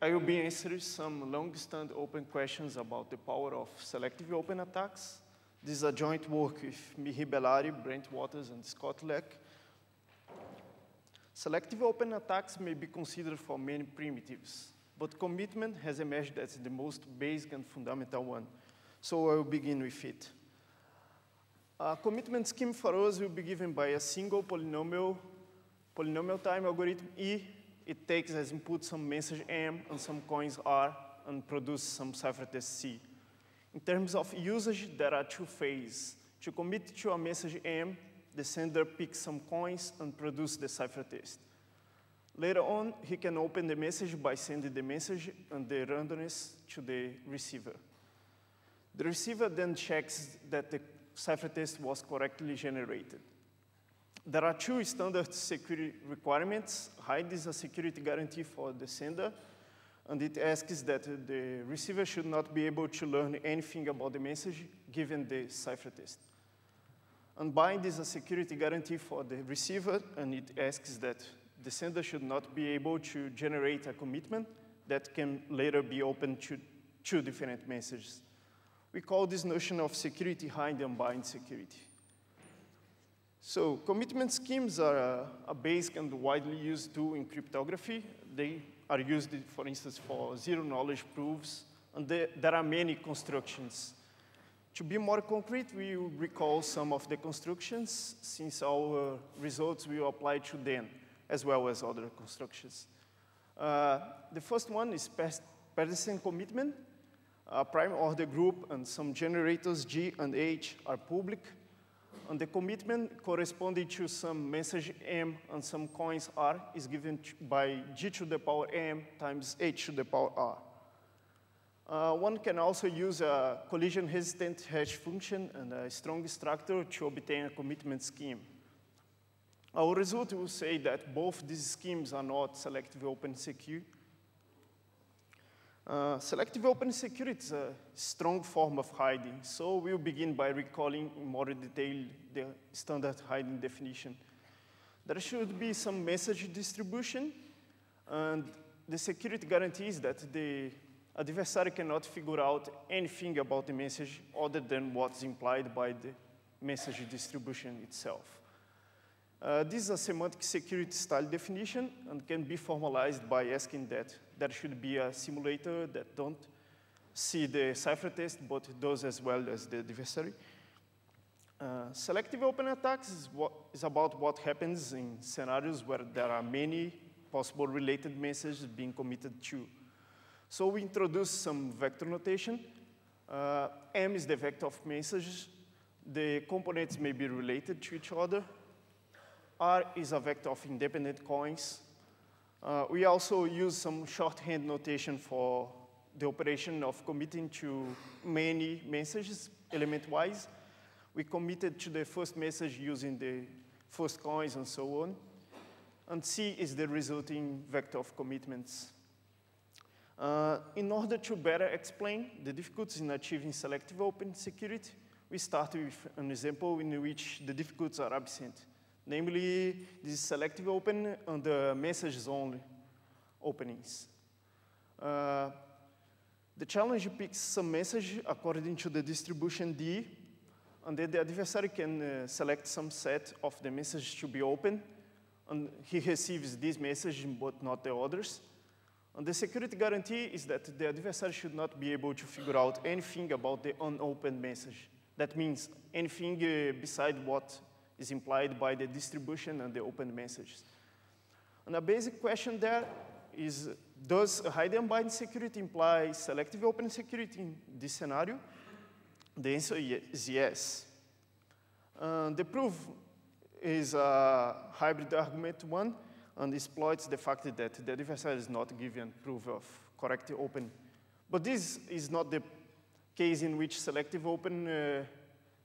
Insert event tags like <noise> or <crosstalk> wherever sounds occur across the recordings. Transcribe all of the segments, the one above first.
I will be answering some long-standing open questions about the power of selective open attacks. This is a joint work with Mihir Bellare, Brent Waters, and Scott Yilek. Selective open attacks may be considered for many primitives, but commitment has emerged as the most basic and fundamental one. So I will begin with it. A commitment scheme for us will be given by a single polynomial, polynomial time algorithm E it takes as input some message M and some coins R and produces some ciphertext C. In terms of usage, there are two phases. To commit to a message M, the sender picks some coins and produces the ciphertext. Later on, he can open the message by sending the message and the randomness to the receiver. The receiver then checks that the ciphertext was correctly generated. There are two standard security requirements. HIDE is a security guarantee for the sender, and it asks that the receiver should not be able to learn anything about the message given the ciphertext. And bind is a security guarantee for the receiver, and it asks that the sender should not be able to generate a commitment that can later be opened to two different messages. We call this notion of security hide and bind security. So commitment schemes are a, a, basic and widely used tool in cryptography. They are used, for instance, for zero-knowledge proofs, and there, there are many constructions. To be more concrete, we will recall some of the constructions, since our results will apply to them, as well as other constructions. Uh, the first one is Pedersen commitment. A prime order group and some generators G and H are public, and the commitment corresponding to some message M and some coins R is given by G to the power M times H to the power R. Uh, one can also use a collision-resistant hash function and a strong structure to obtain a commitment scheme. Our result will say that both these schemes are not selective open secure, uh, selective open security is a strong form of hiding, so we'll begin by recalling in more detail the standard hiding definition. There should be some message distribution, and the security guarantees that the adversary cannot figure out anything about the message other than what's implied by the message distribution itself. Uh, this is a semantic security style definition and can be formalized by asking that there should be a simulator that don't see the ciphertext, but does as well as the adversary. Uh, selective open attacks is, what, is about what happens in scenarios where there are many possible related messages being committed to. So we introduce some vector notation. Uh, M is the vector of messages. The components may be related to each other. R is a vector of independent coins. Uh, we also use some shorthand notation for the operation of committing to many messages element-wise. We committed to the first message using the first coins and so on. And C is the resulting vector of commitments. Uh, in order to better explain the difficulties in achieving selective open security, we start with an example in which the difficulties are absent namely this selective open and the messages only openings. Uh, the challenge picks some message according to the distribution D, and then the adversary can uh, select some set of the message to be open, and he receives this message, but not the others. And the security guarantee is that the adversary should not be able to figure out anything about the unopened message. That means anything uh, beside what is implied by the distribution and the open messages. And a basic question there is, does hide and bind security imply selective open security in this scenario? The answer is yes. Uh, the proof is a hybrid argument one and exploits the fact that the adversary is not given proof of correct open. But this is not the case in which selective open uh,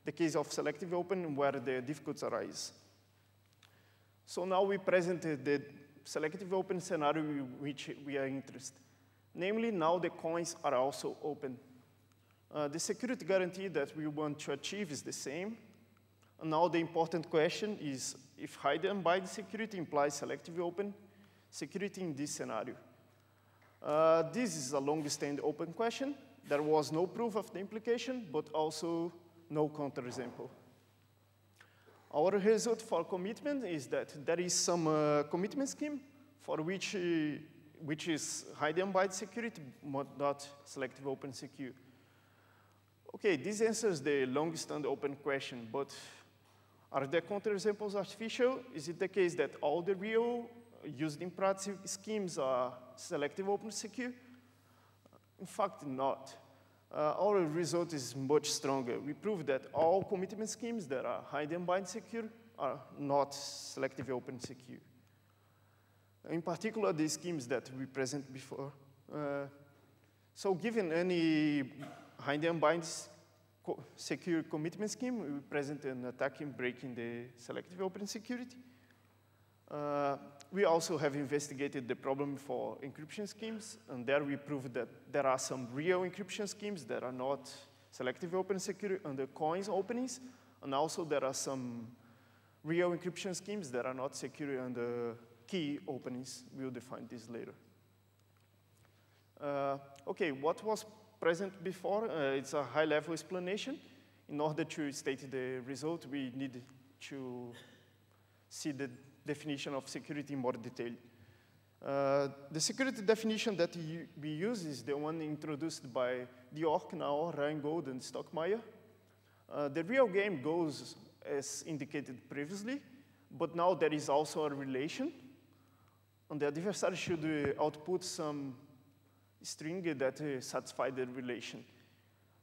the case of selective open where the difficulties arise. So now we presented the selective open scenario which we are interested. Namely, now the coins are also open. Uh, the security guarantee that we want to achieve is the same. And now the important question is if hide and bind security implies selective open security in this scenario. Uh, this is a long-standing open question. There was no proof of the implication, but also no counterexample. Our result for commitment is that there is some uh, commitment scheme for which, uh, which is hide bind security, but not selective open secure. Okay, this answers the long-standing open question, but are the counterexamples artificial? Is it the case that all the real used in practice schemes are selective open secure? In fact, not. Uh, our result is much stronger. We prove that all commitment schemes that are hide bind secure are not selective open secure. In particular, the schemes that we present before. Uh, so given any hide bind secure commitment scheme, we present an attack in breaking the selective open security. Uh, we also have investigated the problem for encryption schemes, and there we proved that there are some real encryption schemes that are not selective open security under coins openings, and also there are some real encryption schemes that are not secure under key openings. We'll define this later. Uh, okay, what was present before? Uh, it's a high-level explanation. In order to state the result, we need to see the definition of security in more detail. Uh, the security definition that we use is the one introduced by Dwork, Naor, Reingold, and Stockmeyer. Uh, the real game goes as indicated previously, but now there is also a relation. And the adversary should uh, output some string that uh, satisfy the relation.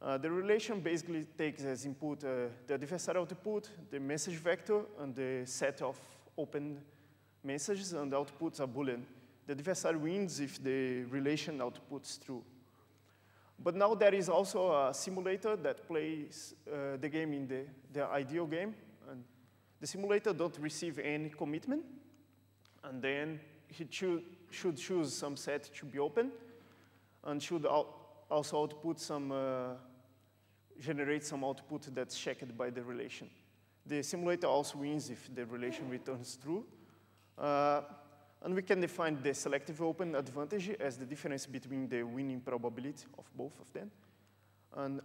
Uh, the relation basically takes as input uh, the adversary output, the message vector, and the set of open messages and outputs a Boolean. The adversary wins if the relation outputs true. But now there is also a simulator that plays uh, the game in the, the ideal game. And the simulator don't receive any commitment. And then he choo should choose some set to be open and should al also output some, uh, generate some output that's checked by the relation. The simulator also wins if the relation returns true. Uh, and we can define the selective open advantage as the difference between the winning probability of both of them. And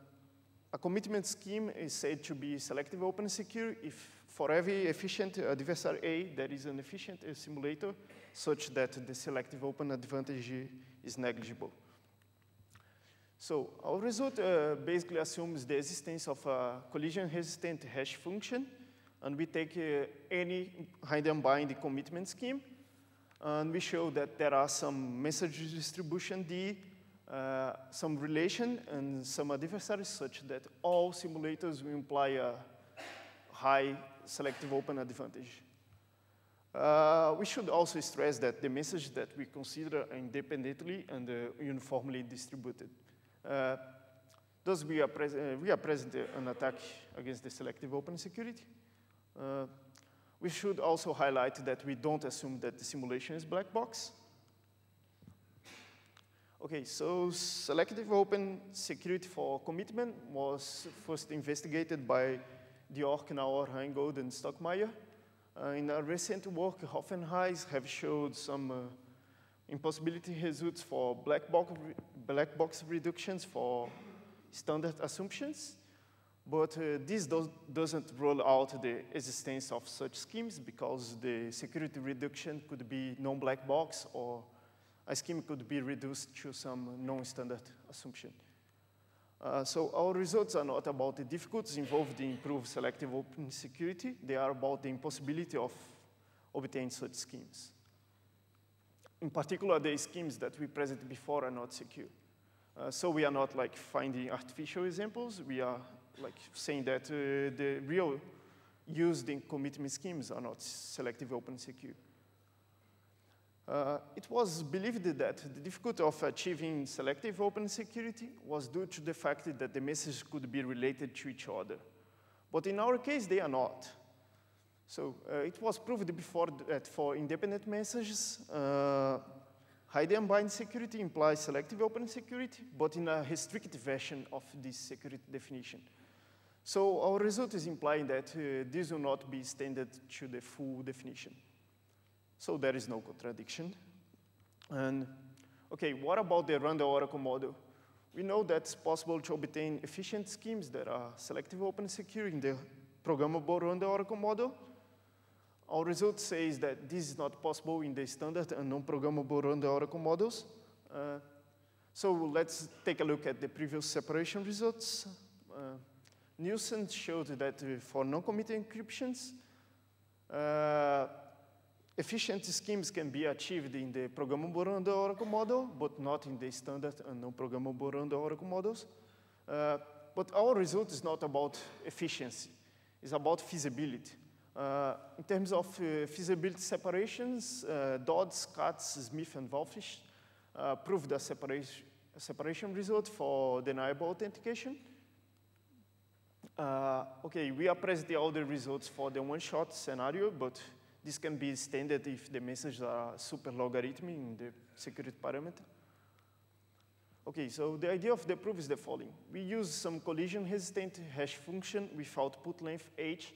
a commitment scheme is said to be selective open secure if for every efficient adversary A, there is an efficient simulator such that the selective open advantage is negligible. So our result uh, basically assumes the existence of a collision-resistant hash function, and we take uh, any hidden bind commitment scheme, and we show that there are some message distribution D, uh, some relation, and some adversaries such that all simulators will imply a high selective open advantage. Uh, we should also stress that the message that we consider are independently and uh, uniformly distributed. Uh, thus, we are, uh, we are present an attack against the selective open security. Uh, we should also highlight that we don't assume that the simulation is black box. Okay, so selective open security for commitment was first investigated by Dwork, Naor, Reingold, and Stockmeyer. Uh, in a recent work, Hofheinz showed some uh, impossibility results for black box, black box reductions for standard assumptions. But uh, this does, doesn't rule out the existence of such schemes because the security reduction could be non-black box or a scheme could be reduced to some non-standard assumption. Uh, so our results are not about the difficulties involved in improved selective open security. They are about the impossibility of obtaining such schemes. In particular, the schemes that we presented before are not secure. Uh, so we are not like finding artificial examples. We are like saying that uh, the real used in commitment schemes are not selective open secure. Uh, it was believed that the difficulty of achieving selective open security was due to the fact that the messages could be related to each other. But in our case, they are not. So uh, it was proved before that for independent messages, uh, hide and bind security implies selective open security, but in a restricted version of this security definition. So our result is implying that uh, this will not be extended to the full definition. So there is no contradiction. And Okay, what about the random oracle model? We know that it's possible to obtain efficient schemes that are selective open secure in the programmable random oracle model. Our result says that this is not possible in the standard and non-programmable random oracle models. Uh, so let's take a look at the previous separation results. Uh, Nielsen showed that for non-committed encryptions, uh, efficient schemes can be achieved in the programmable random oracle model, but not in the standard and non-programmable random oracle models. Uh, but our result is not about efficiency, it's about feasibility. Uh, in terms of uh, feasibility separations, uh, Dodis, Katz, Smith, and Walfish proved a separation, separation result for deniable authentication. Okay, we are all the results for the one-shot scenario, but this can be extended if the messages are super logarithmic in the security parameter. Okay, so the idea of the proof is the following. We use some collision-resistant hash function with output length h,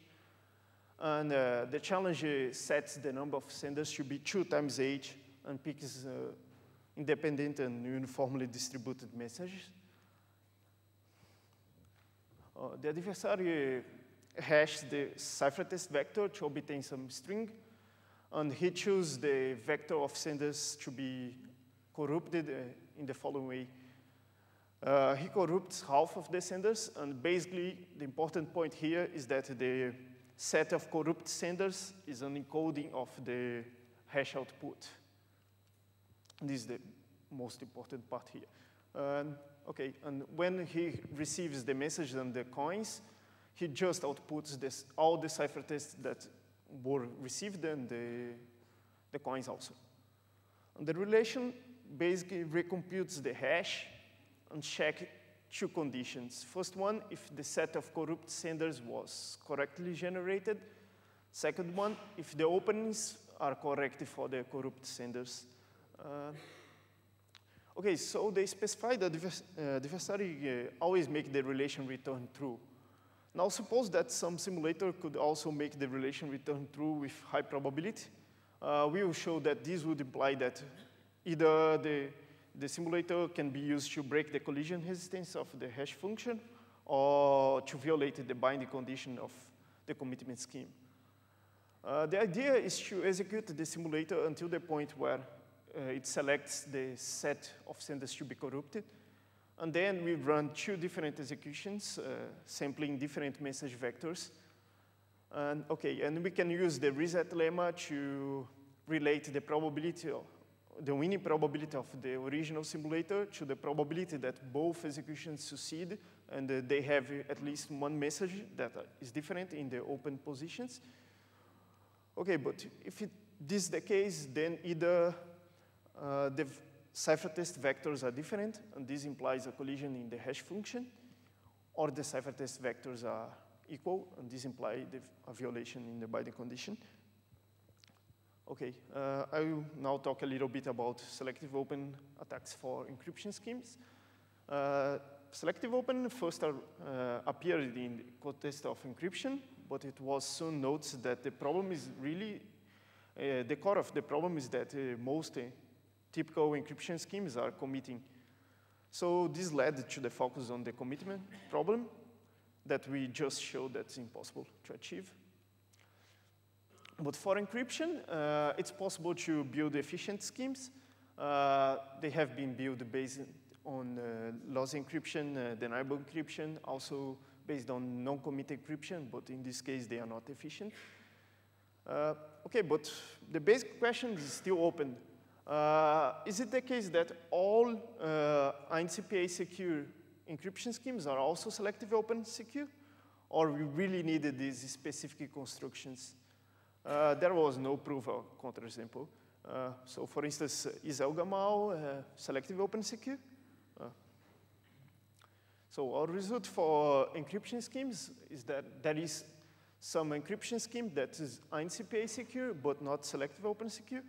and uh, the challenge sets the number of senders to be two times h and picks uh, independent and uniformly distributed messages. Uh, the adversary hashes the ciphertext vector to obtain some string, and he chooses the vector of senders to be corrupted uh, in the following way. Uh, he corrupts half of the senders, and basically the important point here is that the set of corrupt senders is an encoding of the hash output. This is the most important part here. Um, okay, and when he receives the message and the coins, he just outputs this, all the ciphertexts that were received and the, the coins also. And the relation basically recomputes the hash and check two conditions. First one, if the set of corrupt senders was correctly generated. Second one, if the openings are correct for the corrupt senders. Uh, okay, so they specify that the uh, adversary uh, always make the relation return true. Now suppose that some simulator could also make the relation return true with high probability. Uh, we will show that this would imply that either the the simulator can be used to break the collision resistance of the hash function or to violate the binding condition of the commitment scheme. Uh, the idea is to execute the simulator until the point where uh, it selects the set of senders to be corrupted. And then we run two different executions, uh, sampling different message vectors. And okay, and we can use the reset lemma to relate the probability the winning probability of the original simulator to the probability that both executions succeed and uh, they have at least one message that is different in the open positions. Okay, but if it, this is the case, then either uh, the ciphertext vectors are different, and this implies a collision in the hash function, or the ciphertext vectors are equal, and this implies a violation in the binding condition. Okay, uh, I will now talk a little bit about selective open attacks for encryption schemes. Uh, selective open first uh, appeared in the context of encryption, but it was soon noted that the problem is really, uh, the core of the problem is that uh, most uh, typical encryption schemes are committing. So this led to the focus on the commitment problem that we just showed that's impossible to achieve. But for encryption, uh, it's possible to build efficient schemes. Uh, they have been built based on uh, loss encryption, uh, deniable encryption, also based on non-commit encryption, but in this case, they are not efficient. Uh, okay, but the basic question is still open. Uh, is it the case that all uh, IND-CPA secure encryption schemes are also selective open secure? Or we really needed these specific constructions? Uh, there was no proof of counterexample. Uh, so for instance, is ElGamal uh, selective open secure? Uh, so our result for encryption schemes is that there is some encryption scheme that is IND-CPA secure, but not selective open secure.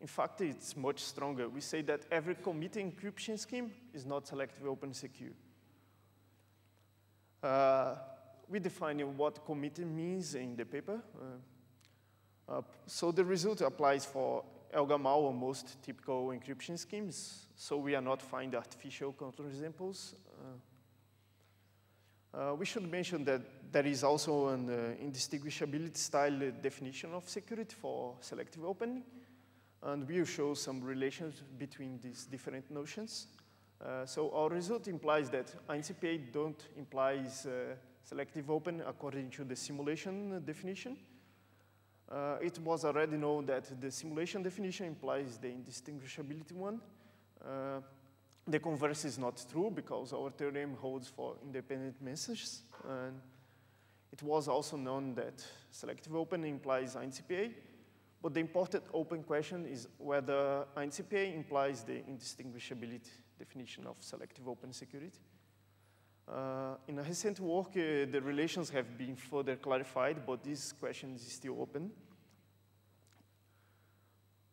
In fact, it's much stronger. We say that every committing encryption scheme is not selective open secure. Uh, we define what committed means in the paper. Uh, uh, so the result applies for ElGamal or most typical encryption schemes, so we are not finding artificial counterexamples. Uh, uh, we should mention that there is also an uh, indistinguishability style definition of security for selective opening, and we'll show some relations between these different notions. Uh, so our result implies that IND-CPA don't implies uh, selective open according to the simulation definition, uh, it was already known that the simulation definition implies the indistinguishability one. Uh, the converse is not true because our theorem holds for independent messages. And it was also known that selective open implies IND-CPA, but the important open question is whether IND-CPA implies the indistinguishability definition of selective open security. Uh, in a recent work, uh, the relations have been further clarified, but this question is still open.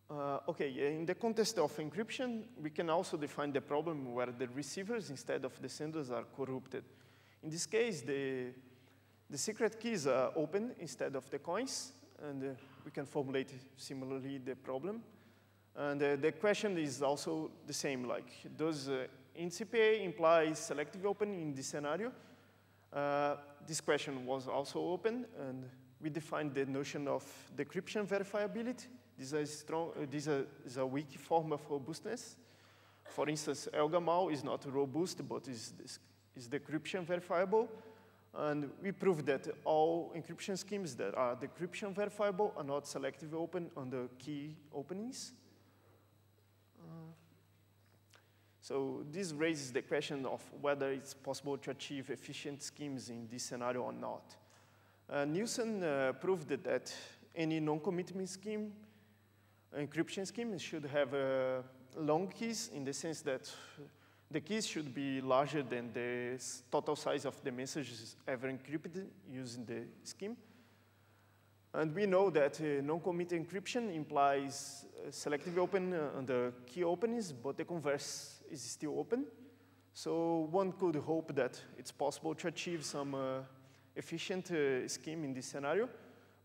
Uh, okay, in the context of encryption, we can also define the problem where the receivers instead of the senders are corrupted. In this case, the, the secret keys are open instead of the coins, and uh, we can formulate similarly the problem. And uh, the question is also the same, like, does uh, IND-CPA implies selective open in this scenario. Uh, this question was also open, and we defined the notion of decryption verifiability. This is, strong, uh, this is a weak form of robustness. For instance, ElGamal is not robust, but is, is decryption verifiable. And we proved that all encryption schemes that are decryption verifiable are not selective open on the key openings. So this raises the question of whether it's possible to achieve efficient schemes in this scenario or not. Uh, Nielsen uh, proved that any non-commitment scheme, encryption scheme, should have uh, long keys in the sense that the keys should be larger than the total size of the messages ever encrypted using the scheme. And we know that uh, non-commit encryption implies uh, selective open uh, under key openings, but the converse is still open. So one could hope that it's possible to achieve some uh, efficient uh, scheme in this scenario,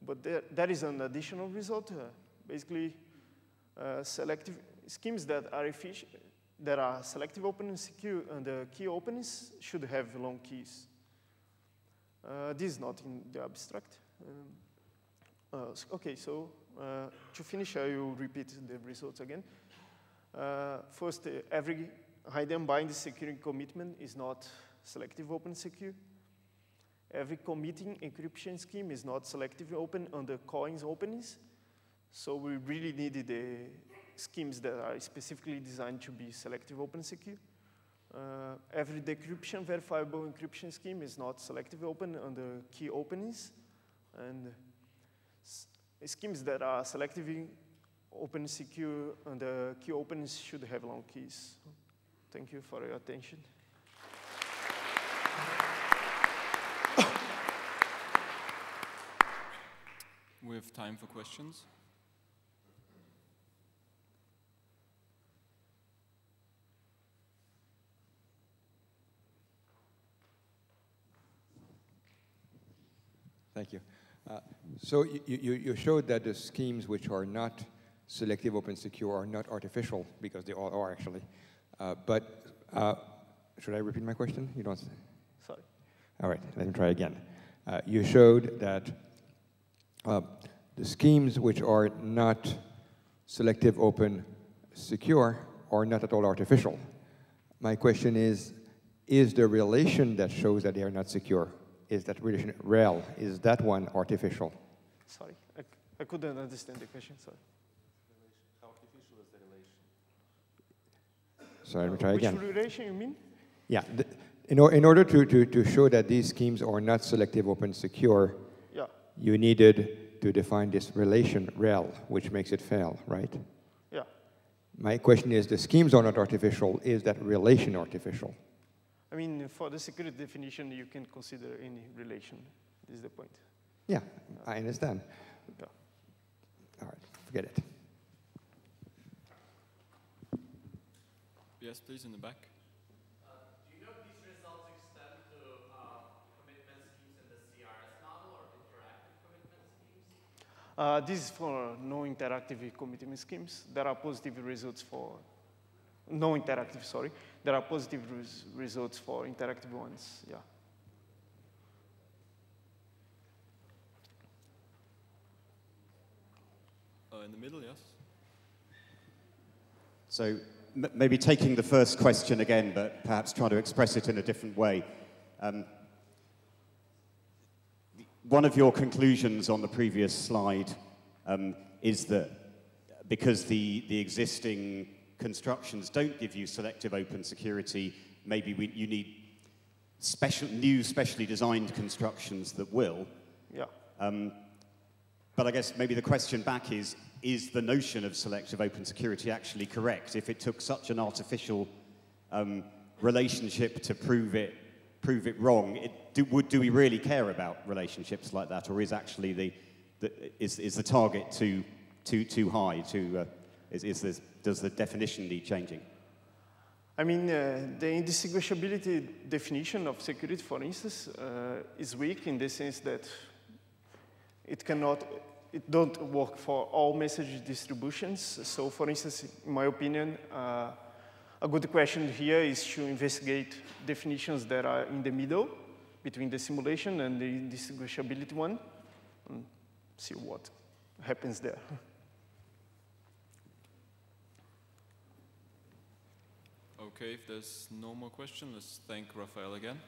but that is an additional result. Uh, basically, uh, selective schemes that are efficient, that are selective open and secure, and the key openings should have long keys. Uh, this is not in the abstract. Um, uh, okay, so to finish, I will repeat the results again. Uh, first, uh, every hide and bind security commitment is not selective open secure. Every committing encryption scheme is not selective open on the coins openings. So we really needed the schemes that are specifically designed to be selective open secure. Uh, every decryption verifiable encryption scheme is not selective open on the key openings. And schemes that are selectively open secure and the key openings should have long keys. Thank you for your attention. <coughs> We have time for questions. Thank you. Uh, so you, you, you showed that the schemes which are not selective open secure are not artificial, because they all are actually. Uh, but uh, should I repeat my question? You don't? Sorry. All right, let me try again. Uh, you showed that uh, the schemes which are not selective open secure are not at all artificial. My question is, is the relation that shows that they are not secure, is that relation rel, is that one artificial? Sorry, I, I couldn't understand the question, sorry. So let me uh, try again. Which relation you mean? Yeah. The, in, or, in order to, to, to show that these schemes are not selective open secure, yeah. you needed to define this relation rel, which makes it fail, right? Yeah. My question is, the schemes are not artificial. Is that relation artificial? I mean, for the security definition, you can consider any relation. This is the point. Yeah, I understand. Yeah. All right, forget it. Yes, please, in the back. Uh, do you know if these results extend to uh, commitment schemes in the CRS model or interactive commitment schemes? Uh, this is for no-interactive commitment schemes. There are positive results for no-interactive, sorry. There are positive res results for interactive ones, yeah. Uh, in the middle, yes. So maybe taking the first question again, but perhaps trying to express it in a different way. Um, one of your conclusions on the previous slide um, is that because the, the existing constructions don't give you selective open security, maybe we, you need special, new specially designed constructions that will. Yeah. Um, but I guess maybe the question back is, is the notion of selective open security actually correct if it took such an artificial um, relationship to prove it, prove it wrong? It, do, would, do we really care about relationships like that, or is actually the, the is, is the target too, too, too high? Too, uh, is, is this, does the definition need changing? I mean, uh, the indistinguishability definition of security, for instance, uh, is weak in the sense that it cannot, it don't work for all message distributions. So, for instance, in my opinion, uh, a good question here is to investigate definitions that are in the middle between the simulation and the indistinguishability one, and see what happens there. Okay, if there's no more questions, let's thank Rafael again.